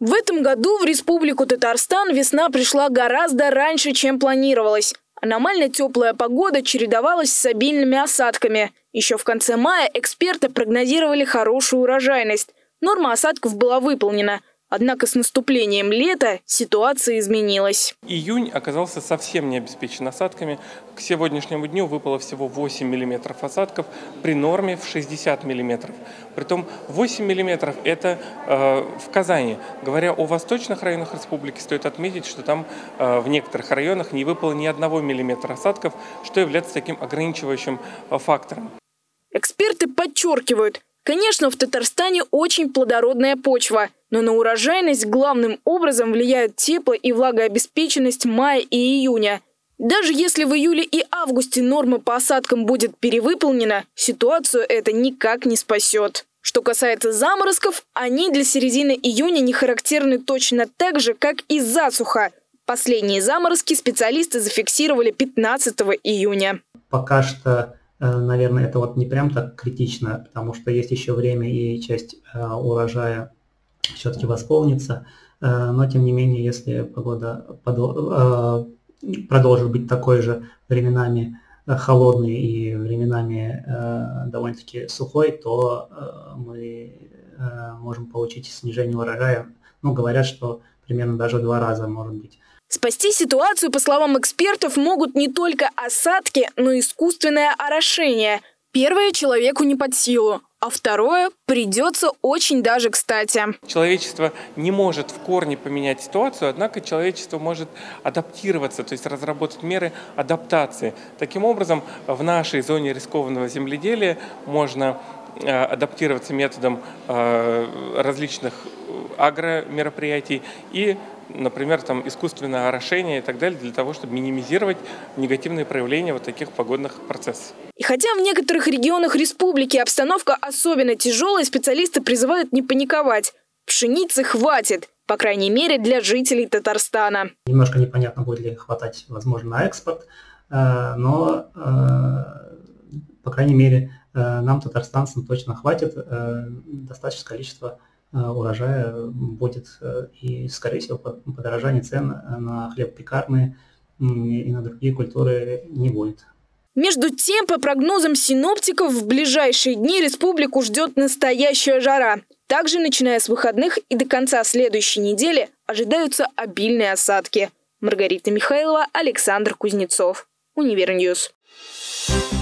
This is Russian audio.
В этом году в Республику Татарстан весна пришла гораздо раньше, чем планировалось. Аномально теплая погода чередовалась с обильными осадками. Еще в конце мая эксперты прогнозировали хорошую урожайность. Норма осадков была выполнена – Однако с наступлением лета ситуация изменилась. Июнь оказался совсем не обеспечен осадками. К сегодняшнему дню выпало всего 8 миллиметров осадков при норме в 60 миллиметров. Притом 8 миллиметров – это э, в Казани. Говоря о восточных районах республики, стоит отметить, что там э, в некоторых районах не выпало ни одного миллиметра осадков, что является таким ограничивающим э, фактором. Эксперты подчеркивают, конечно, в Татарстане очень плодородная почва – но на урожайность главным образом влияют тепло- и влагообеспеченность мая и июня. Даже если в июле и августе норма по осадкам будет перевыполнена, ситуацию это никак не спасет. Что касается заморозков, они для середины июня не характерны точно так же, как и засуха. Последние заморозки специалисты зафиксировали 15 июня. Пока что, э, наверное, это вот не прям так критично, потому что есть еще время и часть э, урожая все-таки восполнится. Э, но, тем не менее, если погода э, продолжит быть такой же временами э, холодной и временами довольно-таки сухой, то мы можем получить снижение урожая. Ну, говорят, что примерно даже два раза может быть. Спасти ситуацию, по словам экспертов, могут не только осадки, но и искусственное орошение. Первое человеку не под силу, а второе придется очень даже кстати. Человечество не может в корне поменять ситуацию, однако человечество может адаптироваться, то есть разработать меры адаптации. Таким образом, в нашей зоне рискованного земледелия можно адаптироваться методом э, различных агромероприятий и например, там, искусственное орошение и так далее, для того, чтобы минимизировать негативные проявления вот таких погодных процессов. И хотя в некоторых регионах республики обстановка особенно тяжелая, специалисты призывают не паниковать. Пшеницы хватит, по крайней мере, для жителей Татарстана. Немножко непонятно, будет ли хватать, возможно, на экспорт, э, но, э, по крайней мере, э, нам, татарстанцам, точно хватит достаточное количество Э, урожая будет э, и, скорее всего, подорожание цен на хлеб пекарный и на другие культуры не будет. Между тем, по прогнозам синоптиков, в ближайшие дни республику ждет настоящая жара. Также, начиная с выходных и до конца следующей недели, ожидаются обильные осадки. Маргарита Михайлова, Александр Кузнецов. Универньюз. Thank